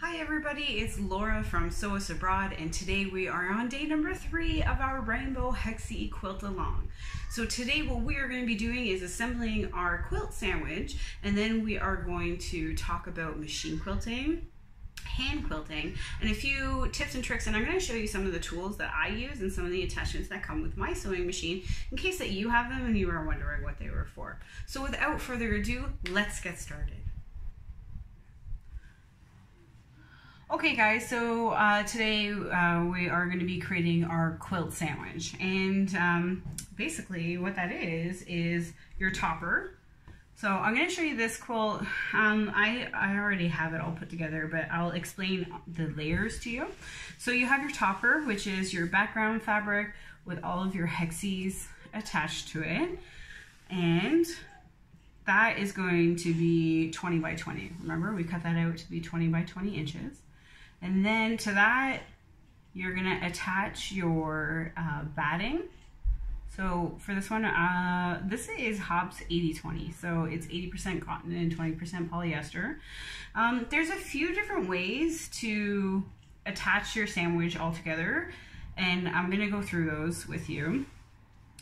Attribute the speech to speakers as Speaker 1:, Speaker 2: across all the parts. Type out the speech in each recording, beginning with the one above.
Speaker 1: Hi everybody, it's Laura from Sewist Abroad and today we are on day number three of our Rainbow Hexie Quilt Along. So today what we are going to be doing is assembling our quilt sandwich and then we are going to talk about machine quilting, hand quilting, and a few tips and tricks and I'm going to show you some of the tools that I use and some of the attachments that come with my sewing machine in case that you have them and you are wondering what they were for. So without further ado, let's get started. Okay guys, so uh, today uh, we are going to be creating our quilt sandwich and um, basically what that is is your topper. So I'm going to show you this quilt. Um, I, I already have it all put together but I'll explain the layers to you. So you have your topper which is your background fabric with all of your hexies attached to it and that is going to be 20 by 20. Remember we cut that out to be 20 by 20 inches. And then to that, you're gonna attach your uh, batting. So for this one, uh, this is Hobbs 80-20. So it's 80% cotton and 20% polyester. Um, there's a few different ways to attach your sandwich all together. And I'm gonna go through those with you.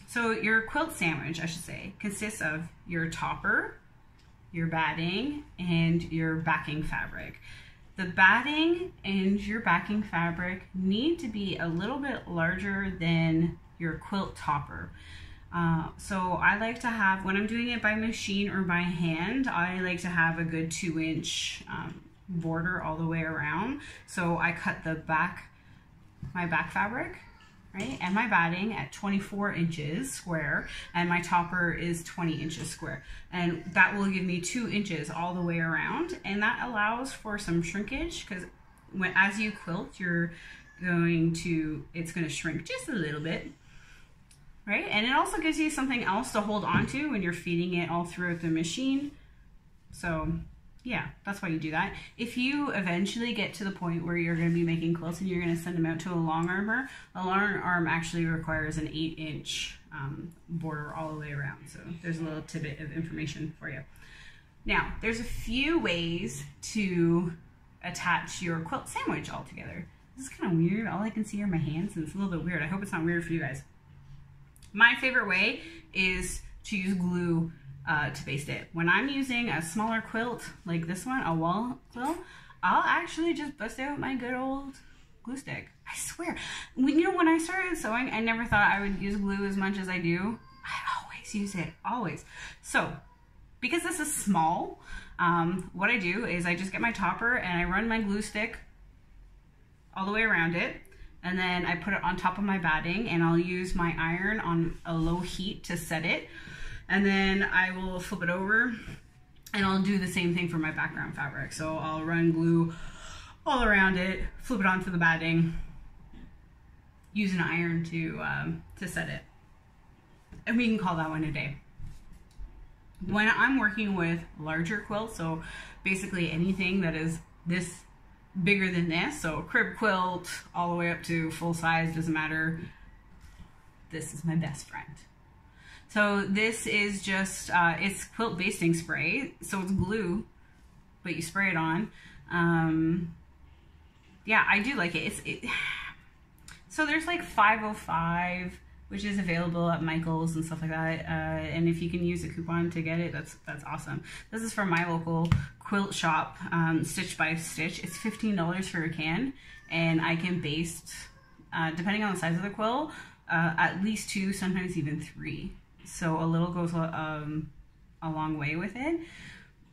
Speaker 1: So your quilt sandwich, I should say, consists of your topper, your batting, and your backing fabric. The batting and your backing fabric need to be a little bit larger than your quilt topper. Uh, so I like to have, when I'm doing it by machine or by hand, I like to have a good two inch um, border all the way around. So I cut the back, my back fabric right? And my batting at 24 inches square and my topper is 20 inches square. And that will give me two inches all the way around. And that allows for some shrinkage because as you quilt, you're going to, it's going to shrink just a little bit. Right? And it also gives you something else to hold on to when you're feeding it all throughout the machine. So yeah, that's why you do that. If you eventually get to the point where you're going to be making quilts and you're going to send them out to a long armor, a long arm actually requires an 8 inch um, border all the way around. So there's a little tidbit of information for you. Now, there's a few ways to attach your quilt sandwich all together. This is kind of weird. All I can see are my hands and it's a little bit weird. I hope it's not weird for you guys. My favorite way is to use glue uh, to baste it. When I'm using a smaller quilt like this one, a wall quilt, I'll actually just bust out my good old glue stick. I swear. When, you know, when I started sewing, I never thought I would use glue as much as I do. I always use it, always. So, because this is small, um, what I do is I just get my topper and I run my glue stick all the way around it. And then I put it on top of my batting and I'll use my iron on a low heat to set it and then I will flip it over and I'll do the same thing for my background fabric. So I'll run glue all around it, flip it onto the batting, use an iron to, um, to set it. And we can call that one a day. When I'm working with larger quilts, so basically anything that is this bigger than this, so crib quilt all the way up to full size, doesn't matter, this is my best friend. So this is just, uh, it's quilt basting spray. So it's glue, but you spray it on. Um, yeah, I do like it. It's it, So there's like 505, which is available at Michael's and stuff like that. Uh, and if you can use a coupon to get it, that's that's awesome. This is from my local quilt shop, um, Stitch by Stitch. It's $15 for a can, and I can baste, uh, depending on the size of the quilt, uh, at least two, sometimes even three. So a little goes um, a long way with it.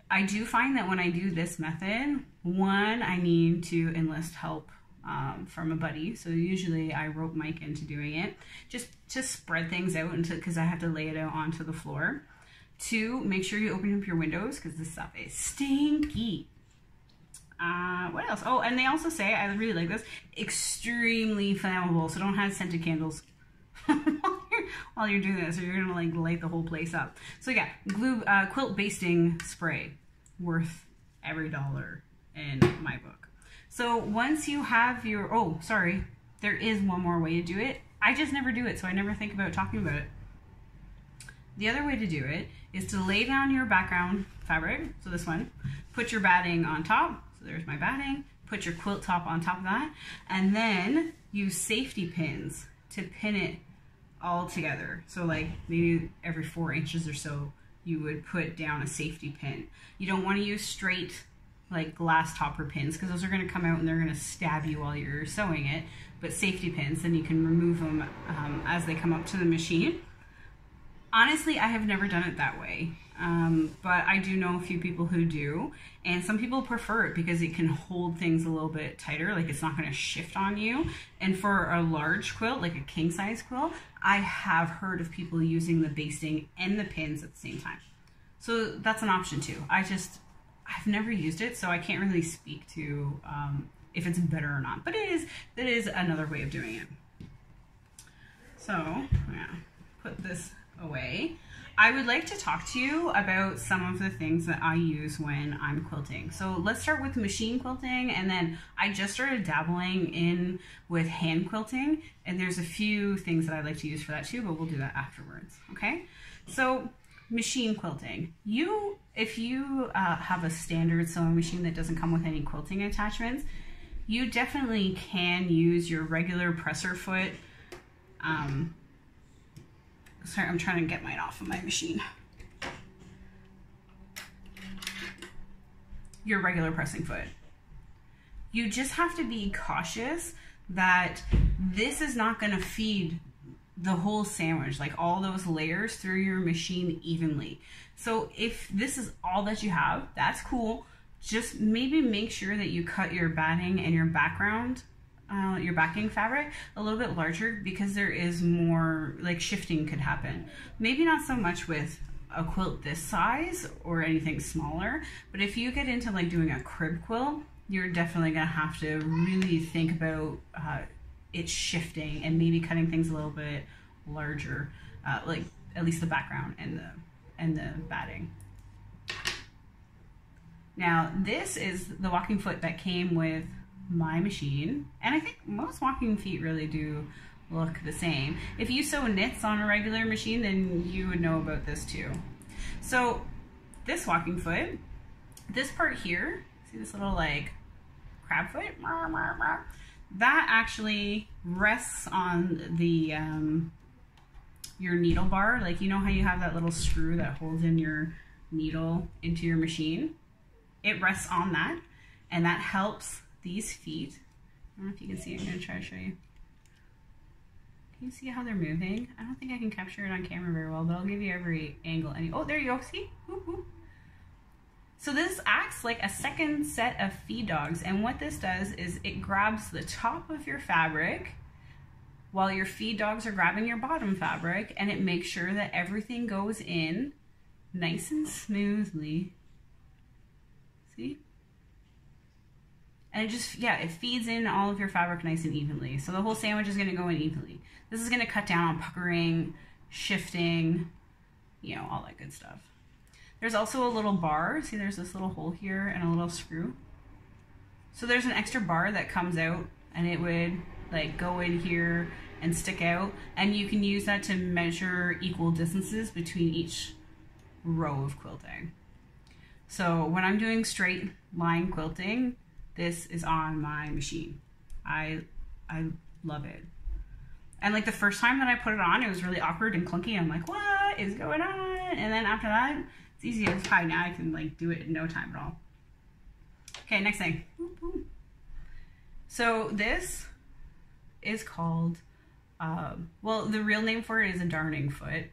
Speaker 1: I do find that when I do this method, one, I need to enlist help um, from a buddy. So usually I rope Mike into doing it just to spread things out into because I have to lay it out onto the floor. Two, make sure you open up your windows because this stuff is stinky. Uh, what else? Oh, and they also say, I really like this, extremely flammable. So don't have scented candles while you're doing this or you're gonna like light the whole place up. So yeah, glue uh, quilt basting spray worth every dollar in my book. So once you have your, oh, sorry, there is one more way to do it. I just never do it, so I never think about talking about it. The other way to do it is to lay down your background fabric, so this one, put your batting on top, So there's my batting. Put your quilt top on top of that. And then use safety pins to pin it all together. So like maybe every four inches or so, you would put down a safety pin. You don't want to use straight like glass topper pins because those are going to come out and they're going to stab you while you're sewing it. But safety pins, then you can remove them um, as they come up to the machine. Honestly, I have never done it that way. Um, but I do know a few people who do, and some people prefer it because it can hold things a little bit tighter, like it's not going to shift on you. And for a large quilt, like a king size quilt, I have heard of people using the basting and the pins at the same time. So that's an option too. I just, I've never used it, so I can't really speak to um, if it's better or not. But it is, it is another way of doing it. So, yeah, put this away. I would like to talk to you about some of the things that I use when I'm quilting. So let's start with machine quilting and then I just started dabbling in with hand quilting and there's a few things that I like to use for that too, but we'll do that afterwards, okay? So machine quilting. You, if you uh, have a standard sewing machine that doesn't come with any quilting attachments, you definitely can use your regular presser foot um, Sorry, I'm trying to get mine off of my machine. Your regular pressing foot. You just have to be cautious that this is not going to feed the whole sandwich, like all those layers through your machine evenly. So if this is all that you have, that's cool. Just maybe make sure that you cut your batting and your background uh, your backing fabric a little bit larger because there is more like shifting could happen. Maybe not so much with a quilt this size or anything smaller, but if you get into like doing a crib quilt, you're definitely gonna have to really think about uh, it shifting and maybe cutting things a little bit larger, uh, like at least the background and the and the batting. Now this is the walking foot that came with my machine. And I think most walking feet really do look the same. If you sew knits on a regular machine, then you would know about this too. So this walking foot, this part here, see this little like crab foot? That actually rests on the um, your needle bar. Like you know how you have that little screw that holds in your needle into your machine? It rests on that and that helps these feet. I don't know if you can see, I'm gonna try to show you. Can you see how they're moving? I don't think I can capture it on camera very well, but I'll give you every angle. Any oh, there you go, see? So this acts like a second set of feed dogs, and what this does is it grabs the top of your fabric while your feed dogs are grabbing your bottom fabric, and it makes sure that everything goes in nice and smoothly. See? And it just, yeah, it feeds in all of your fabric nice and evenly. So the whole sandwich is gonna go in evenly. This is gonna cut down on puckering, shifting, you know, all that good stuff. There's also a little bar. See, there's this little hole here and a little screw. So there's an extra bar that comes out and it would like go in here and stick out. And you can use that to measure equal distances between each row of quilting. So when I'm doing straight line quilting, this is on my machine. I I love it. And like the first time that I put it on, it was really awkward and clunky. I'm like, what is going on? And then after that, it's easy as pie. Now I can like do it in no time at all. Okay, next thing. So this is called, um, well, the real name for it is a darning foot.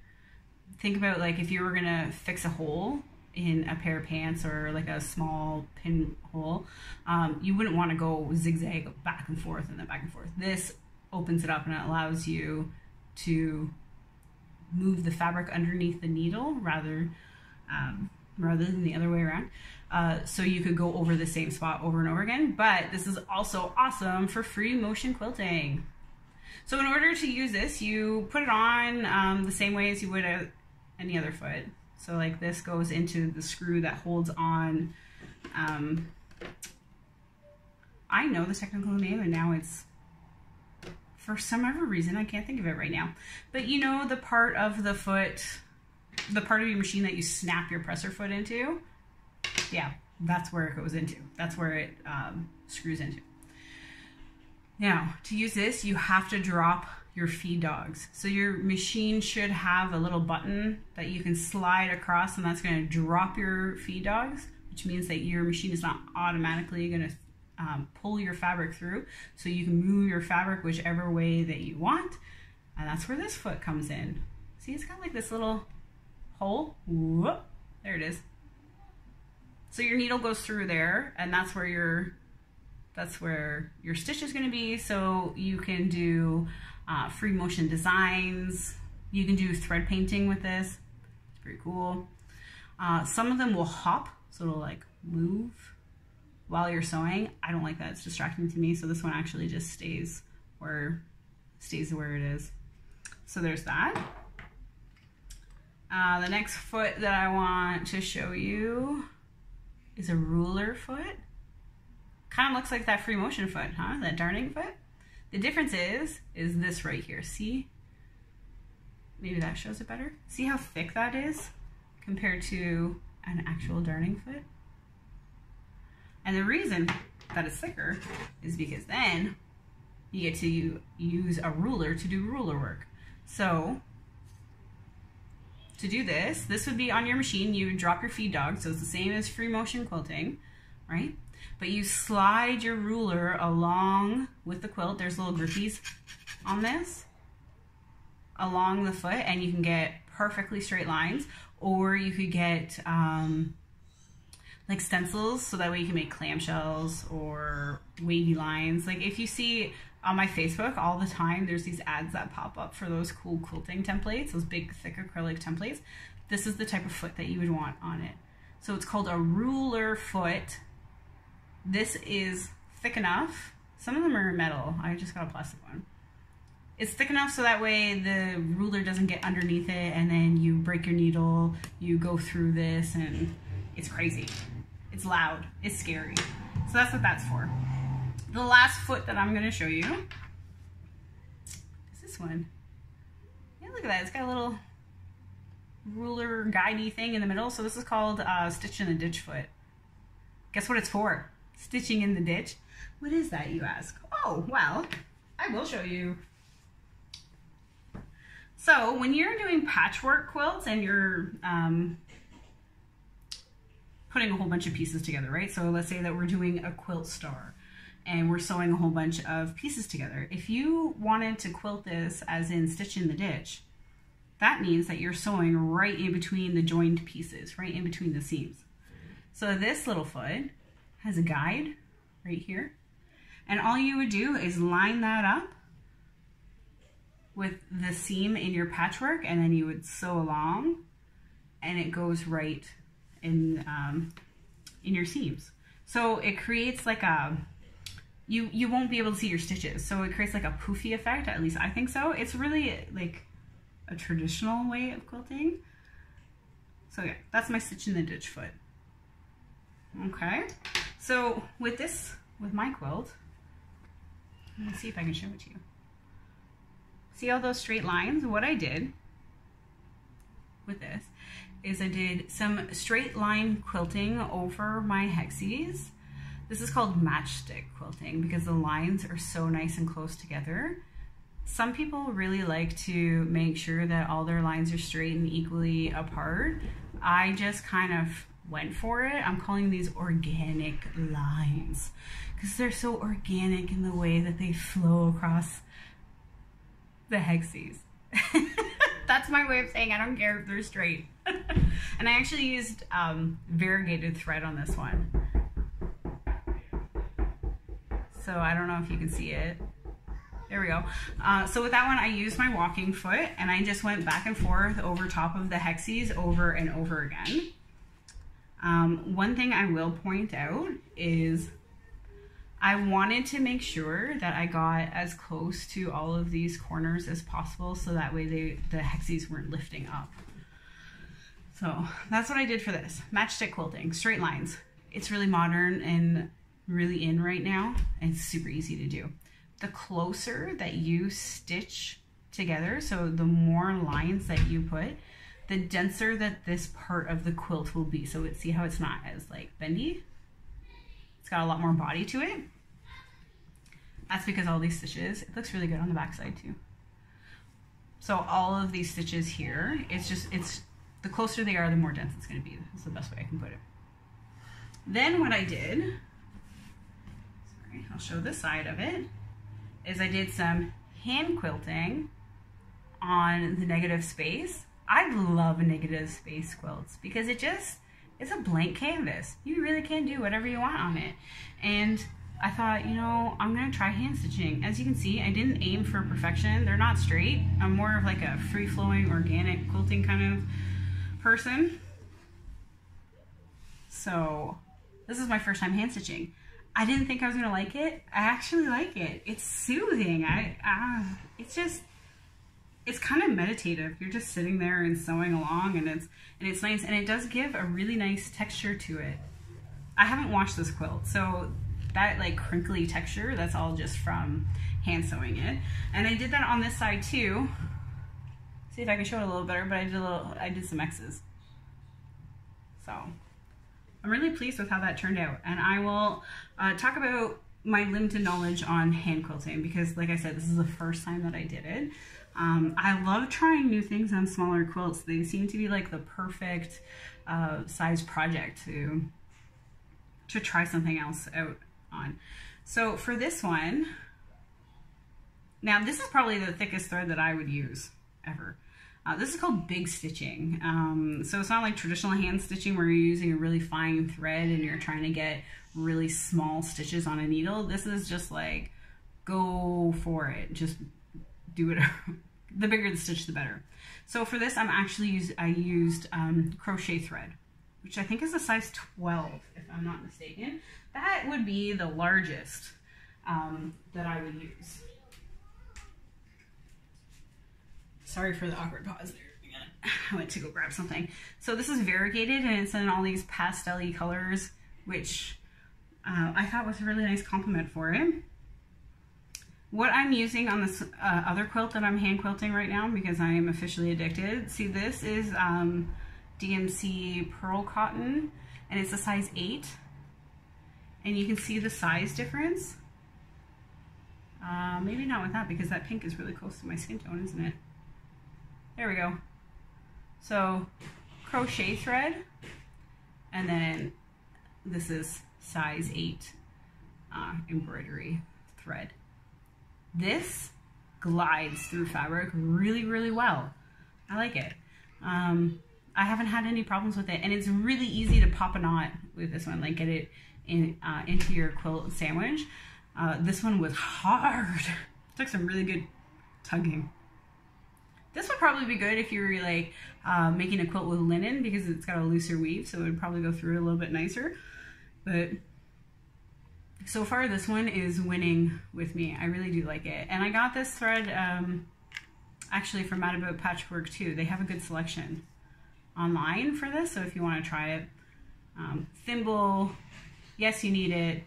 Speaker 1: Think about like if you were gonna fix a hole in a pair of pants or like a small pinhole, um, you wouldn't want to go zigzag back and forth and then back and forth. This opens it up and it allows you to move the fabric underneath the needle rather um, rather than the other way around. Uh, so you could go over the same spot over and over again. But this is also awesome for free motion quilting. So in order to use this, you put it on um, the same way as you would a, any other foot. So like this goes into the screw that holds on, um, I know the technical name and now it's, for some other reason, I can't think of it right now. But you know the part of the foot, the part of your machine that you snap your presser foot into? Yeah, that's where it goes into. That's where it um, screws into. Now, to use this, you have to drop your feed dogs. So your machine should have a little button that you can slide across and that's gonna drop your feed dogs, which means that your machine is not automatically gonna um, pull your fabric through. So you can move your fabric whichever way that you want. And that's where this foot comes in. See, it's got like this little hole. Whoop, there it is. So your needle goes through there and that's where your that's where your stitch is going to be. So you can do uh, free motion designs. You can do thread painting with this. It's pretty cool. Uh, some of them will hop, so it'll like move while you're sewing. I don't like that, it's distracting to me. So this one actually just stays where, stays where it is. So there's that. Uh, the next foot that I want to show you is a ruler foot. Kind of looks like that free motion foot, huh? That darning foot. The difference is, is this right here. See? Maybe that shows it better. See how thick that is compared to an actual darning foot? And the reason that it's thicker is because then you get to use a ruler to do ruler work. So to do this, this would be on your machine. You would drop your feed dog. So it's the same as free motion quilting, right? But you slide your ruler along with the quilt. There's little grippies on this along the foot and you can get perfectly straight lines or you could get um, like stencils so that way you can make clamshells or wavy lines. Like if you see on my Facebook all the time, there's these ads that pop up for those cool quilting templates, those big thick acrylic templates. This is the type of foot that you would want on it. So it's called a ruler foot this is thick enough. Some of them are metal. I just got a plastic one. It's thick enough so that way the ruler doesn't get underneath it and then you break your needle, you go through this and it's crazy. It's loud, it's scary. So that's what that's for. The last foot that I'm gonna show you is this one. Yeah, look at that, it's got a little ruler guidey thing in the middle. So this is called uh, Stitch in the Ditch foot. Guess what it's for? Stitching in the ditch. What is that, you ask? Oh, well, I will show you. So when you're doing patchwork quilts and you're um, putting a whole bunch of pieces together, right? So let's say that we're doing a quilt star and we're sewing a whole bunch of pieces together. If you wanted to quilt this as in stitch in the ditch, that means that you're sewing right in between the joined pieces, right in between the seams. So this little foot has a guide right here. And all you would do is line that up with the seam in your patchwork and then you would sew along and it goes right in, um, in your seams. So it creates like a, you, you won't be able to see your stitches. So it creates like a poofy effect, at least I think so. It's really like a traditional way of quilting. So yeah, that's my stitch in the ditch foot. Okay. So with this, with my quilt, let me see if I can show it to you. See all those straight lines? What I did with this is I did some straight line quilting over my hexies. This is called matchstick quilting because the lines are so nice and close together. Some people really like to make sure that all their lines are straight and equally apart. I just kind of went for it. I'm calling these organic lines because they're so organic in the way that they flow across the hexies. That's my way of saying I don't care if they're straight. and I actually used um, variegated thread on this one. So I don't know if you can see it. There we go. Uh, so with that one, I used my walking foot and I just went back and forth over top of the hexies over and over again. Um, one thing I will point out is I wanted to make sure that I got as close to all of these corners as possible so that way they, the hexies weren't lifting up. So that's what I did for this. Matchstick quilting, straight lines. It's really modern and really in right now and super easy to do. The closer that you stitch together, so the more lines that you put, the denser that this part of the quilt will be. So see how it's not as like bendy? It's got a lot more body to it. That's because all these stitches, it looks really good on the back side too. So all of these stitches here, it's just, it's the closer they are, the more dense it's gonna be. That's the best way I can put it. Then what I did, sorry, I'll show this side of it, is I did some hand quilting on the negative space. I love negative space quilts because it just, it's a blank canvas. You really can do whatever you want on it. And I thought, you know, I'm gonna try hand stitching. As you can see, I didn't aim for perfection. They're not straight. I'm more of like a free-flowing, organic quilting kind of person. So this is my first time hand stitching. I didn't think I was gonna like it. I actually like it. It's soothing. I, uh, it's just, it's kind of meditative. You're just sitting there and sewing along and it's, and it's nice. And it does give a really nice texture to it. I haven't washed this quilt, so that like crinkly texture, that's all just from hand sewing it. And I did that on this side too. See if I can show it a little better, but I did a little, I did some X's. So I'm really pleased with how that turned out. And I will uh, talk about my limited knowledge on hand quilting because like I said, this is the first time that I did it. Um, I love trying new things on smaller quilts. They seem to be like the perfect uh, size project to, to try something else out on. So for this one, now this is probably the thickest thread that I would use ever. Uh, this is called big stitching. Um, so it's not like traditional hand stitching where you're using a really fine thread and you're trying to get really small stitches on a needle. This is just like, go for it. Just do it. the bigger the stitch, the better. So for this, I'm actually use I used um, crochet thread, which I think is a size 12, if I'm not mistaken. That would be the largest um, that I would use. Sorry for the awkward pause there. I went to go grab something. So this is variegated and it's in all these pastel colors, which uh, I thought was a really nice compliment for it. What I'm using on this uh, other quilt that I'm hand quilting right now because I am officially addicted. See, this is um, DMC Pearl Cotton and it's a size 8 and you can see the size difference. Uh, maybe not with that because that pink is really close to my skin tone, isn't it? There we go. So crochet thread, and then this is size 8 uh, embroidery thread. This glides through fabric really, really well. I like it. Um, I haven't had any problems with it, and it's really easy to pop a knot with this one, like get it in, uh, into your quilt sandwich. Uh, this one was hard. Took some really good tugging. This would probably be good if you were like uh, making a quilt with linen because it's got a looser weave, so it would probably go through a little bit nicer. But so far this one is winning with me. I really do like it. And I got this thread um, actually from Mad About Patchwork too. They have a good selection online for this, so if you want to try it. Um, thimble, Yes, you need it.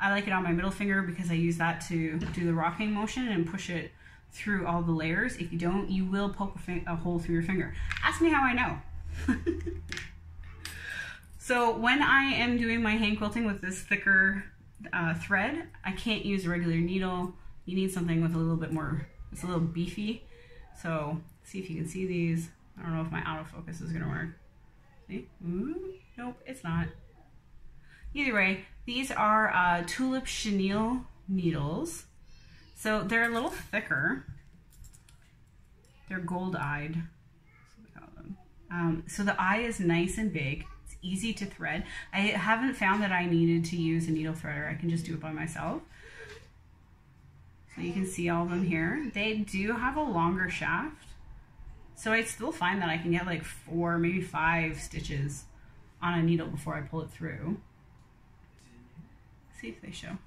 Speaker 1: I like it on my middle finger because I use that to do the rocking motion and push it through all the layers. If you don't, you will poke a, a hole through your finger. Ask me how I know. so when I am doing my hand quilting with this thicker uh, thread, I can't use a regular needle. You need something with a little bit more, it's a little beefy. So see if you can see these. I don't know if my autofocus is gonna work. See? Ooh, nope, it's not. Either way, these are uh, Tulip Chenille needles. So they're a little thicker. They're gold-eyed. Um, so the eye is nice and big. Easy to thread. I haven't found that I needed to use a needle threader. I can just do it by myself. So you can see all of them here. They do have a longer shaft. So I still find that I can get like four, maybe five stitches on a needle before I pull it through see if they show.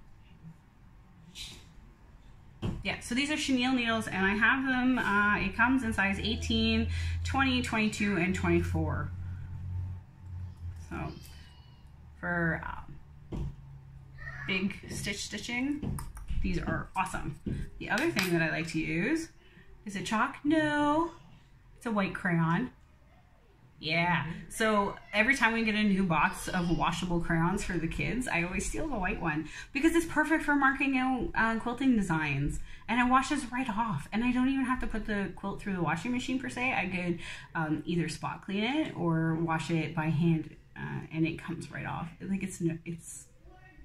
Speaker 1: Yeah, so these are chenille needles and I have them, uh, it comes in size 18, 20, 22, and 24. So for um, big stitch stitching, these are awesome. The other thing that I like to use, is a chalk? No, it's a white crayon. Yeah. So every time we get a new box of washable crayons for the kids, I always steal the white one because it's perfect for marking out uh, quilting designs and it washes right off. And I don't even have to put the quilt through the washing machine per se. I could um, either spot clean it or wash it by hand uh, and it comes right off. Like it's it's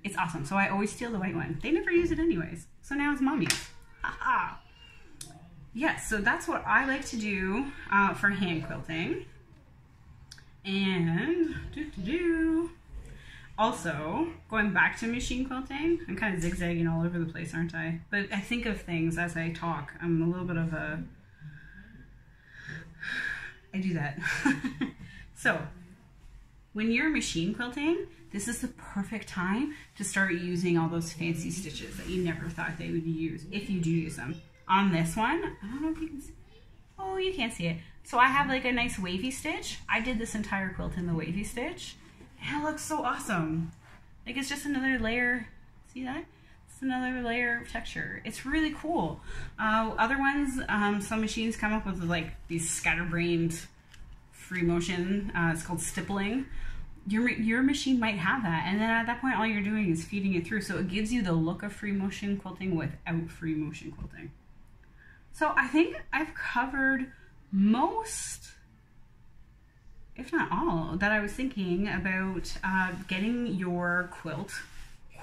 Speaker 1: it's awesome. So I always steal the white one. They never use it anyways. So now it's mommy's. Haha. Yes, so that's what I like to do uh, for hand quilting. And doo -doo -doo. also going back to machine quilting, I'm kind of zigzagging all over the place, aren't I? But I think of things as I talk. I'm a little bit of a I do that. so when you're machine quilting, this is the perfect time to start using all those fancy stitches that you never thought they would use, if you do use them. On this one, I don't know if you can see, oh, you can't see it. So I have like a nice wavy stitch. I did this entire quilt in the wavy stitch. And it looks so awesome. Like it's just another layer. See that? It's another layer of texture. It's really cool. Uh, other ones, um, some machines come up with like these scatterbrained free motion. Uh, it's called stippling. Your, your machine might have that. And then at that point, all you're doing is feeding it through. So it gives you the look of free motion quilting without free motion quilting. So I think I've covered most, if not all, that I was thinking about uh, getting your quilt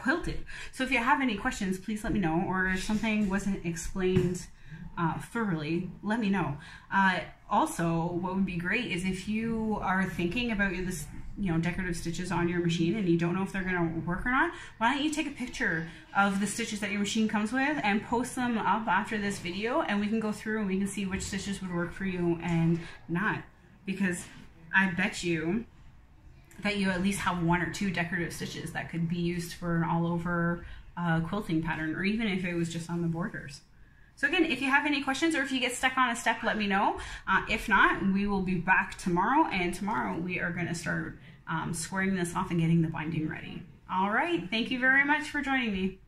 Speaker 1: quilted. So if you have any questions, please let me know, or if something wasn't explained uh, thoroughly, let me know. Uh, also, what would be great is if you are thinking about this, you know, decorative stitches on your machine and you don't know if they're going to work or not, why don't you take a picture of the stitches that your machine comes with and post them up after this video and we can go through and we can see which stitches would work for you and not. Because I bet you that you at least have one or two decorative stitches that could be used for an all over uh, quilting pattern or even if it was just on the borders. So again, if you have any questions or if you get stuck on a step, let me know. Uh, if not, we will be back tomorrow and tomorrow we are gonna start um, squaring this off and getting the binding ready. All right, thank you very much for joining me.